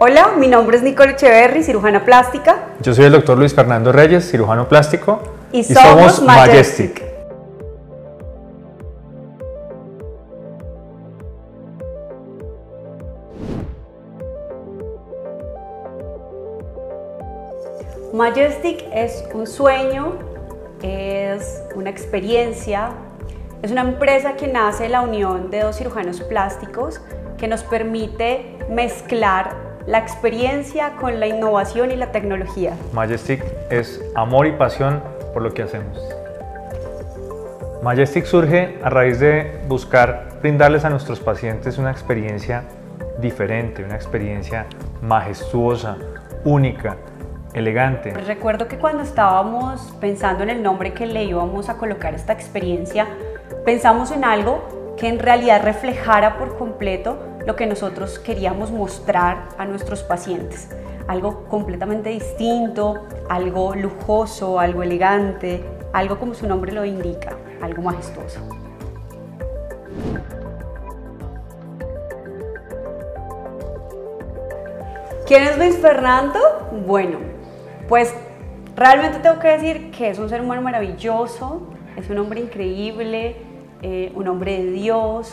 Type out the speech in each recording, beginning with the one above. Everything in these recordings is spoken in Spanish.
Hola, mi nombre es Nicole Echeverry, cirujana plástica. Yo soy el doctor Luis Fernando Reyes, cirujano plástico. Y, somos, Majestic. Majestic es un sueño, es una experiencia, es una empresa que nace de la unión de dos cirujanos plásticos que nos permite mezclar la experiencia con la innovación y la tecnología. Majestic es amor y pasión por lo que hacemos. Majestic surge a raíz de buscar brindarles a nuestros pacientes una experiencia diferente, una experiencia majestuosa, única, elegante. Recuerdo que cuando estábamos pensando en el nombre que le íbamos a colocar a esta experiencia, pensamos en algo que en realidad reflejara por completo lo que nosotros queríamos mostrar a nuestros pacientes. Algo completamente distinto, algo lujoso, algo elegante, algo como su nombre lo indica, algo majestuoso. ¿Quién es Luis Fernando? Bueno, pues realmente tengo que decir que es un ser humano maravilloso, es un hombre increíble, eh, un hombre de Dios,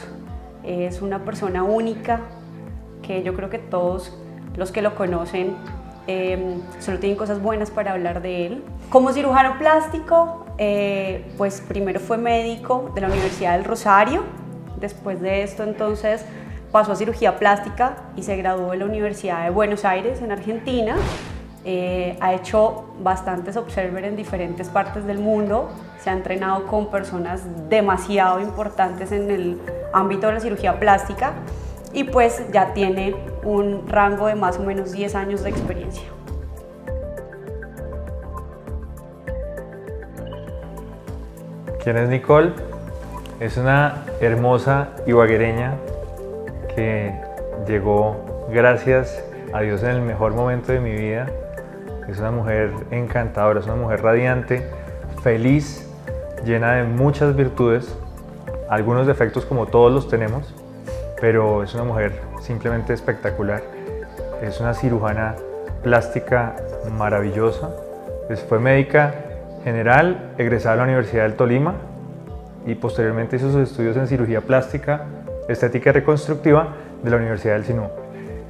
es una persona única que yo creo que todos los que lo conocen em, solo tienen cosas buenas para hablar de él. Como cirujano plástico, eh, pues primero fue médico de la Universidad del Rosario, después de esto entonces pasó a cirugía plástica y se graduó de la Universidad de Buenos Aires en Argentina. Eh, ha hecho bastantes observer en diferentes partes del mundo, se ha entrenado con personas demasiado importantes en el ámbito de la cirugía plástica y pues ya tiene un rango de más o menos 10 años de experiencia. ¿Quién es Nicole? Es una hermosa ibaguereña que llegó gracias a Dios en el mejor momento de mi vida. Es una mujer encantadora, es una mujer radiante, feliz, llena de muchas virtudes algunos defectos como todos los tenemos, pero es una mujer simplemente espectacular. Es una cirujana plástica maravillosa. fue médica general, egresada de la Universidad del Tolima y posteriormente hizo sus estudios en cirugía plástica, estética y reconstructiva de la Universidad del Sinú.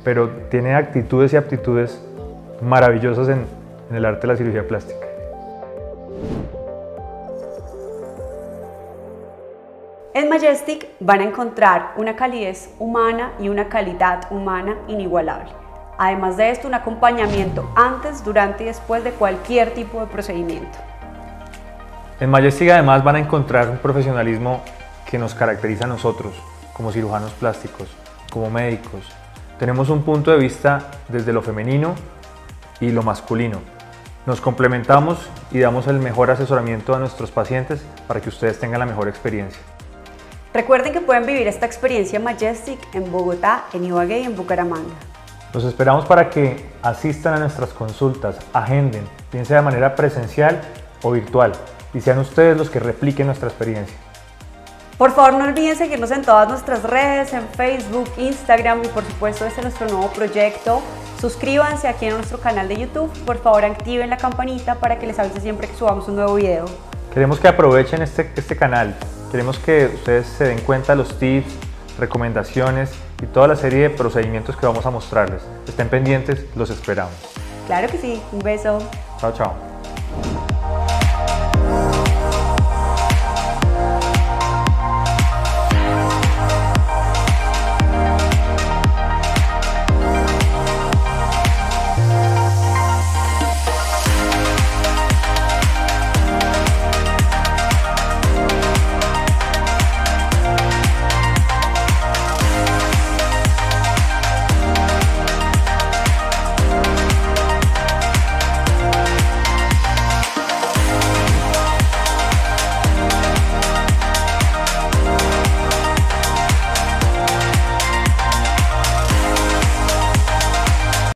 Pero tiene actitudes y aptitudes maravillosas en el arte de la cirugía plástica. En Majestic van a encontrar una calidez humana y una calidad humana inigualable. Además de esto, un acompañamiento antes, durante y después de cualquier tipo de procedimiento. En Majestic además van a encontrar un profesionalismo que nos caracteriza a nosotros como cirujanos plásticos, como médicos. Tenemos un punto de vista desde lo femenino y lo masculino. Nos complementamos y damos el mejor asesoramiento a nuestros pacientes para que ustedes tengan la mejor experiencia. Recuerden que pueden vivir esta experiencia Majestic en Bogotá, en Ibagué y en Bucaramanga. Los esperamos para que asistan a nuestras consultas, agenden, bien sea de manera presencial o virtual, y sean ustedes los que repliquen nuestra experiencia. Por favor, no olviden seguirnos en todas nuestras redes, en Facebook, Instagram y por supuesto este es nuestro nuevo proyecto. Suscríbanse aquí en nuestro canal de YouTube. Por favor, activen la campanita para que les avise siempre que subamos un nuevo video. Queremos que aprovechen este, este canal Queremos que ustedes se den cuenta de los tips, recomendaciones y toda la serie de procedimientos que vamos a mostrarles. Estén pendientes, los esperamos. Claro que sí, un beso. Chao, chao.